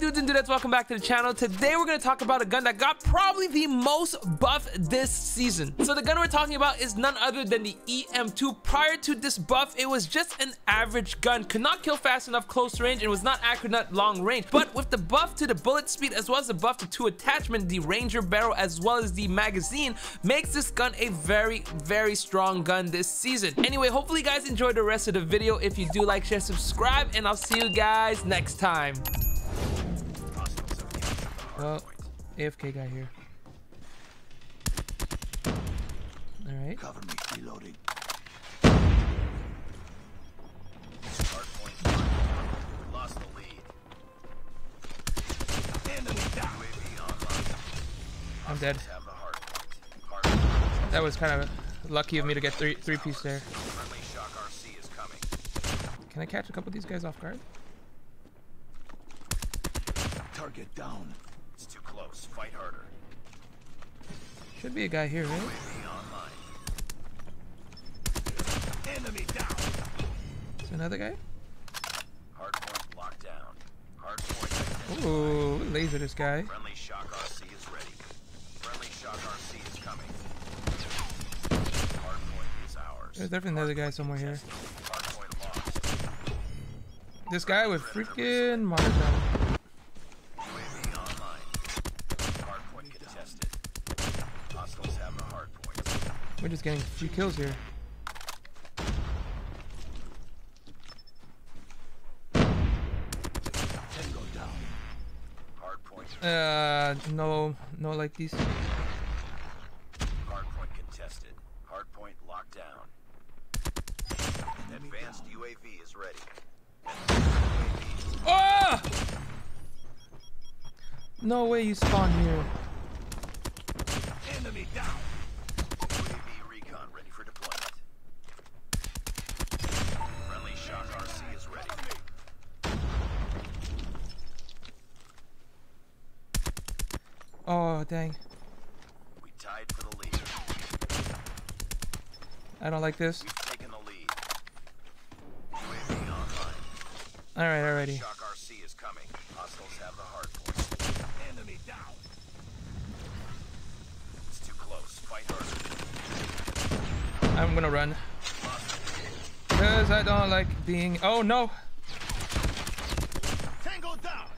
dudes and dudettes, welcome back to the channel. Today we're gonna talk about a gun that got probably the most buff this season. So the gun we're talking about is none other than the EM2. Prior to this buff, it was just an average gun. Could not kill fast enough close range and was not accurate enough long range. But with the buff to the bullet speed as well as the buff to two attachment, the Ranger barrel as well as the magazine makes this gun a very, very strong gun this season. Anyway, hopefully you guys enjoyed the rest of the video. If you do, like, share, subscribe, and I'll see you guys next time. Well, AFK guy here. Alright. Cover me, reloading. Hardpoint marked. We lost the lead. Enemy down. I'm dead. Have the hardpoint. Hardpoint. That was kind of lucky of me to get three three piece there. Friendly shock RC is coming. Can I catch a couple of these guys off guard? Target down. It's too close. Fight harder. Should be a guy here, right? Enemy down. Is another guy? Hardpoint locked down. Hardpoint. Ooh, laser this guy. Friendly shock RC is ready. Friendly shock RC is coming. Hardpoint is ours. There's definitely another guy somewhere here. This guy with freaking Markdown. We're just getting a few kills here. Tango down. Hardpoint. Uh, no, no like these. Hardpoint contested. Hardpoint locked down. Advanced UAV is ready. UAV Oh! No way you spawn here. Enemy down. UAV recon ready for deployment. Friendly shock RC is ready. Oh, dang. We tied for the lead. I don't like this. We've taken the lead. Alright, alrighty. Shock RC is coming. Hostiles have the hardpoint. Enemy down. It's too close. Fight harder. I'm gonna run. Because I don't like being. Oh no! Tango down.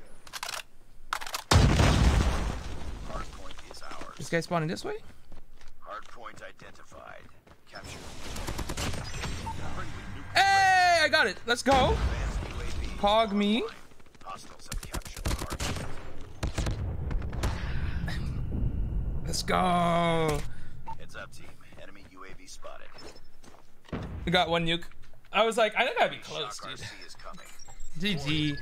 Hardpoint is ours. This guy spawning this way? Hardpoint identified. Capture. Hey, I got it. Let's go. Pog me. Hostiles have captured the hardpoint. Let's go. Heads up, team. Enemy UAV spotted. We got one nuke. I was like, I gotta be close, dude. RC is coming. GG.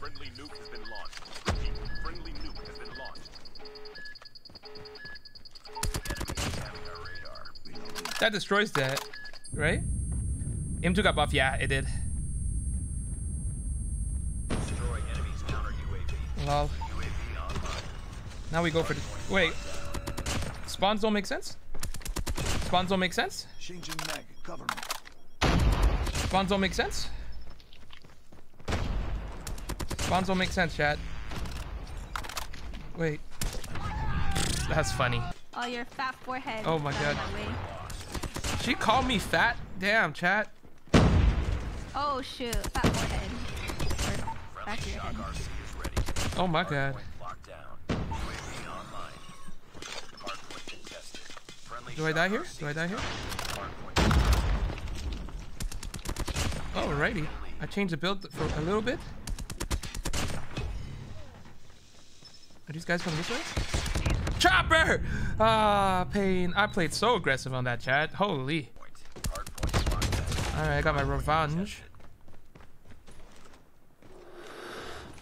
That destroys that, right? M2 got buff. Yeah, it did. Destroy enemy's counter UAV. Lol. Now we go for the. Wait. Spawns don't make sense? Spawns don't make sense? Changing mag. Cover me. Spawns don't make sense? Spawns don't make sense, chat. Wait. That's funny. Oh, your fat forehead. Oh my Got in God. She called me fat? Damn, chat. Oh shoot, fat forehead. Or back of Friendly your head. RC is ready. Oh my god. Hardpoint locked down. UAV online. Hardpoint contested. Friendly Do I die here? Do I die here? Alrighty. I changed the build for a little bit. Are these guys coming this way? Chopper! Ah, pain. I played so aggressive on that chat. Holy. point. Hardpoint locked down. Alright, I got my revenge.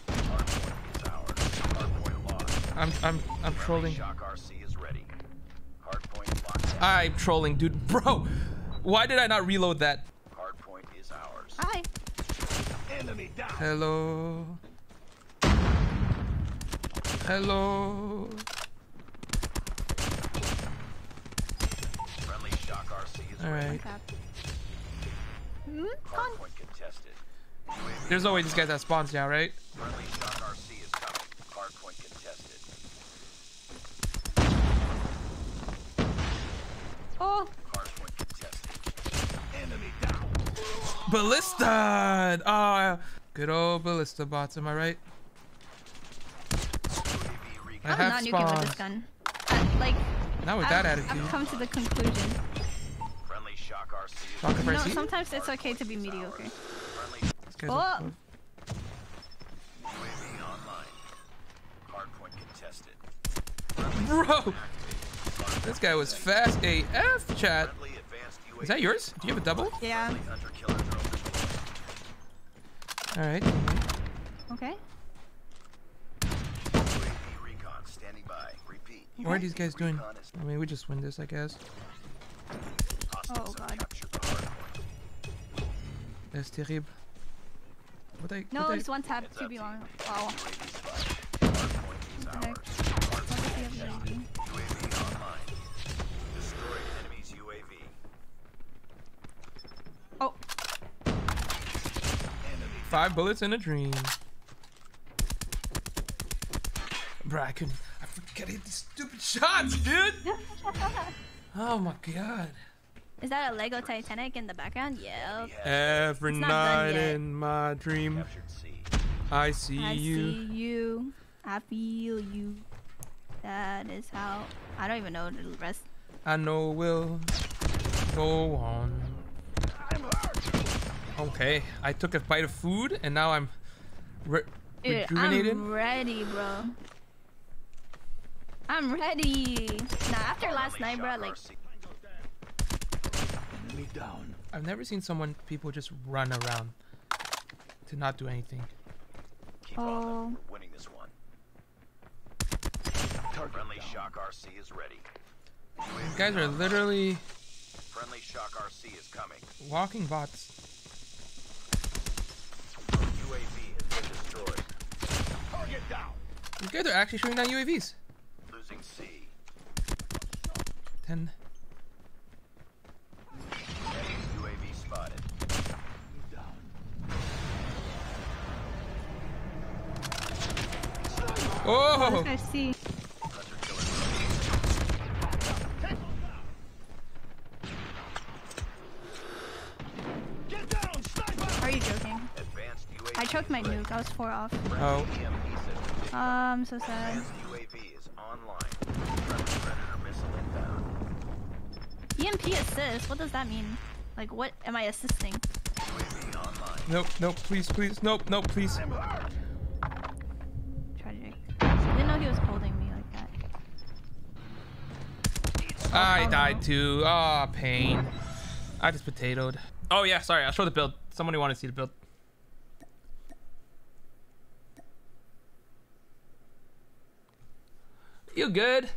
Hardpoint is ours. Hardpoint lost. I'm I'm I'm trolling. Shock RC is ready. Hardpoint locked down. I'm trolling, dude. Bro, why did I not reload that? Hardpoint is ours. Hi. Hello. Hello. Alright. Hmm? There's no way these guys have spawns now, right? Oh. Ballista! Ah, oh, good old ballista bots. Am I right? I I have not spawns. nuking with this gun. Like, with I've, that attitude, I've come to the conclusion friendly shock RC You know, RC? sometimes it's okay to be mediocre. This Oh. a- UAV online. Hardpoint contested. Bro! This guy was fast AF, chat. Friendly advanced UAV. Is that yours? Do you have a double? Yeah. Friendly hunter killer drone deployed. Alright. Okay. UAV recon standing by. Repeat. What are these guys doing? I mean, we just win this, I guess. Oh, God. captured the hardpoint. That's terrible. What I, No, what I, it's one tap to be long. Wow. UAV spotted. Hardpoint is What the heck? ours. What does he have UAV? UAV online. Destroyed enemy's UAV. Oh, Five bullets in a dream. Bro, I couldn't. I forget hit these stupid shots, dude. oh my god. Is that a Lego Titanic in the background? Yeah. Every It's not done night in my dream, Captured C. I see I you. I see you. I feel you. That is how. I don't even know the rest. I know we'll go on. Okay, I took a bite of food and now I'm re- Dude, rejuvenated. I'm ready, bro. I'm ready. Nah, after last night, bro, shock like, RC. Enemy down. I've never seen someone people just run around to not do anything. Keep on Oh. them. Winning this one. Target Friendly down. shock RC is ready. These guys are literally Friendly shock RC is coming. walking bots. UAV has been destroyed. Target down. These guys are actually shooting down UAVs. Losing C. Ten. Enemy UAV spotted. Enemy down. Oh! I see. Hunter killer drone. Get down, sniper! Are you joking? I choked my nuke. I was four off. Oh. EMP system. Um, so sad. UAV is online. Friendly predator missile inbound. EMP assist. What does that mean? Like, what am I assisting? Nope, nope, please, please, nope, nope, please. Tragic. Didn't know he was holding me like that. I died too. Ah, pain. I just potatoed. Oh yeah, sorry. I'll show the build. Somebody want to see the build. You good?